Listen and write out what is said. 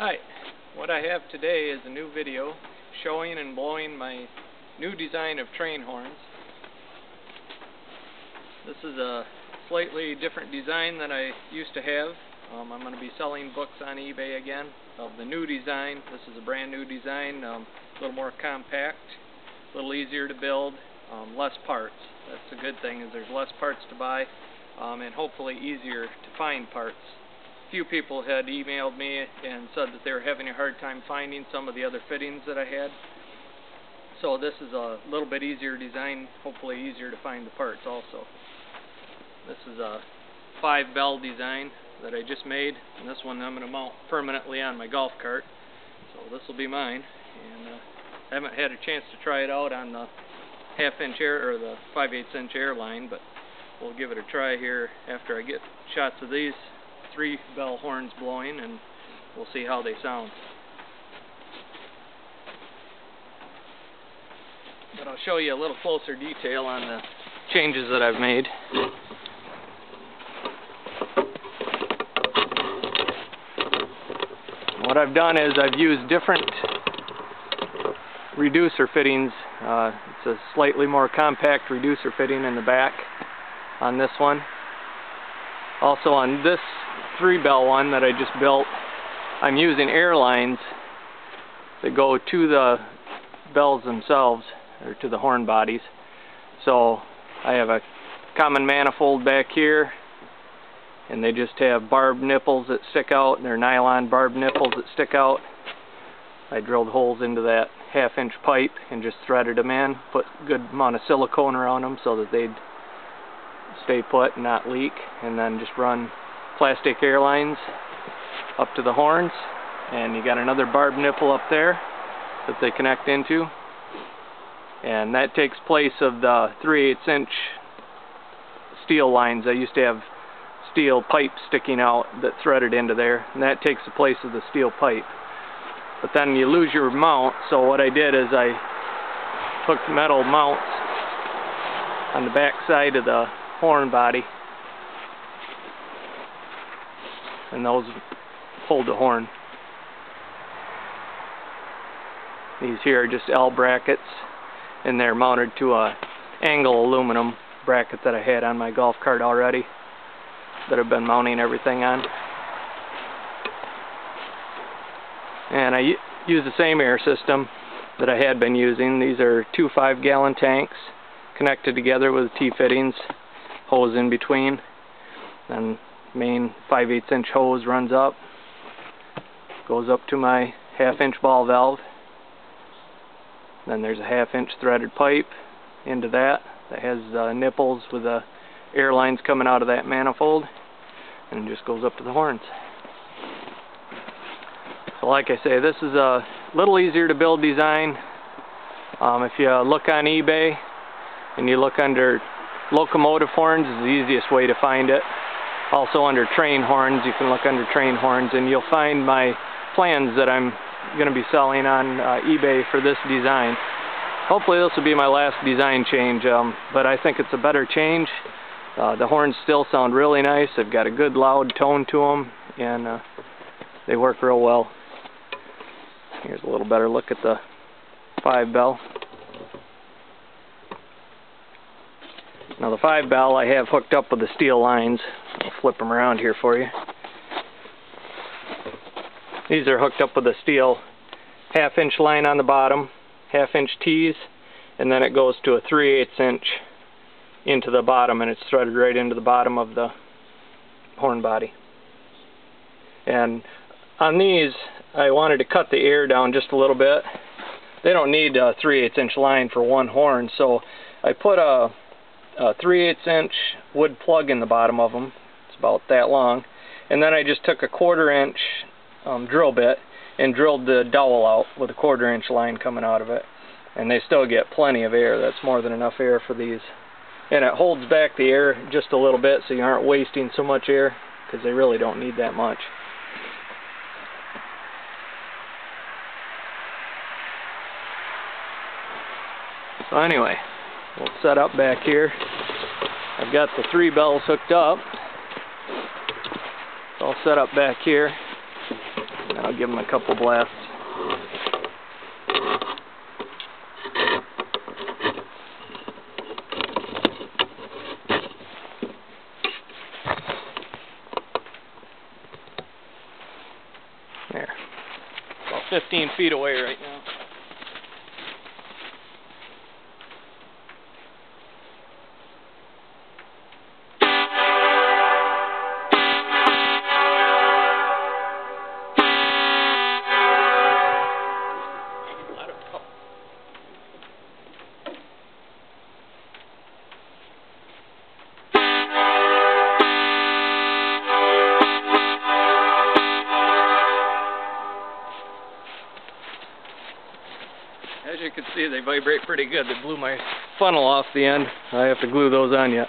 Hi, what I have today is a new video showing and blowing my new design of train horns. This is a slightly different design than I used to have. Um, I'm going to be selling books on eBay again of the new design. This is a brand new design, um, a little more compact, a little easier to build, um, less parts. That's a good thing is there's less parts to buy um, and hopefully easier to find parts few people had emailed me and said that they were having a hard time finding some of the other fittings that I had. So this is a little bit easier design, hopefully easier to find the parts also. This is a five bell design that I just made, and this one I'm going to mount permanently on my golf cart. So this will be mine, and uh, I haven't had a chance to try it out on the half inch air or the 5 8 inch airline, but we'll give it a try here after I get shots of these three bell horns blowing and we'll see how they sound. But I'll show you a little closer detail on the changes that I've made. What I've done is I've used different reducer fittings. Uh, it's a slightly more compact reducer fitting in the back on this one. Also on this three bell one that I just built, I'm using airlines that go to the bells themselves, or to the horn bodies. So I have a common manifold back here, and they just have barbed nipples that stick out, and they're nylon barbed nipples that stick out. I drilled holes into that half inch pipe and just threaded them in, put good amount of silicone around them so that they'd stay put and not leak, and then just run plastic airlines up to the horns. And you got another barb nipple up there that they connect into. And that takes place of the 3 8 inch steel lines. I used to have steel pipe sticking out that threaded into there. And that takes the place of the steel pipe. But then you lose your mount. So what I did is I took metal mounts on the back side of the horn body and those hold the horn. These here are just L brackets and they're mounted to a angle aluminum bracket that I had on my golf cart already that I've been mounting everything on. And I use the same air system that I had been using. These are two 5 gallon tanks connected together with T-fittings, hose in between. And main 5 8 inch hose runs up goes up to my half inch ball valve. Then there's a half inch threaded pipe into that that has uh, nipples with the air lines coming out of that manifold and just goes up to the horns. So like I say this is a little easier to build design. Um, if you look on eBay and you look under locomotive horns is the easiest way to find it also under train horns you can look under train horns and you'll find my plans that I'm going to be selling on uh, eBay for this design. Hopefully this will be my last design change um, but I think it's a better change. Uh, the horns still sound really nice. They've got a good loud tone to them and uh, they work real well. Here's a little better look at the five bell Now the 5 bell I have hooked up with the steel lines. I'll flip them around here for you. These are hooked up with a steel half inch line on the bottom, half inch tees, and then it goes to a 3 8 inch into the bottom and it's threaded right into the bottom of the horn body. And on these I wanted to cut the air down just a little bit. They don't need a 3 8 inch line for one horn so I put a a 3 8 inch wood plug in the bottom of them. It's about that long. And then I just took a quarter inch um, drill bit and drilled the dowel out with a quarter inch line coming out of it. And they still get plenty of air. That's more than enough air for these. And it holds back the air just a little bit so you aren't wasting so much air because they really don't need that much. So anyway, we'll set up back here. I've got the three bells hooked up. It's all set up back here. I'll give them a couple blasts. There. About 15 feet away right now. As you can see, they vibrate pretty good. They blew my funnel off the end. I have to glue those on yet.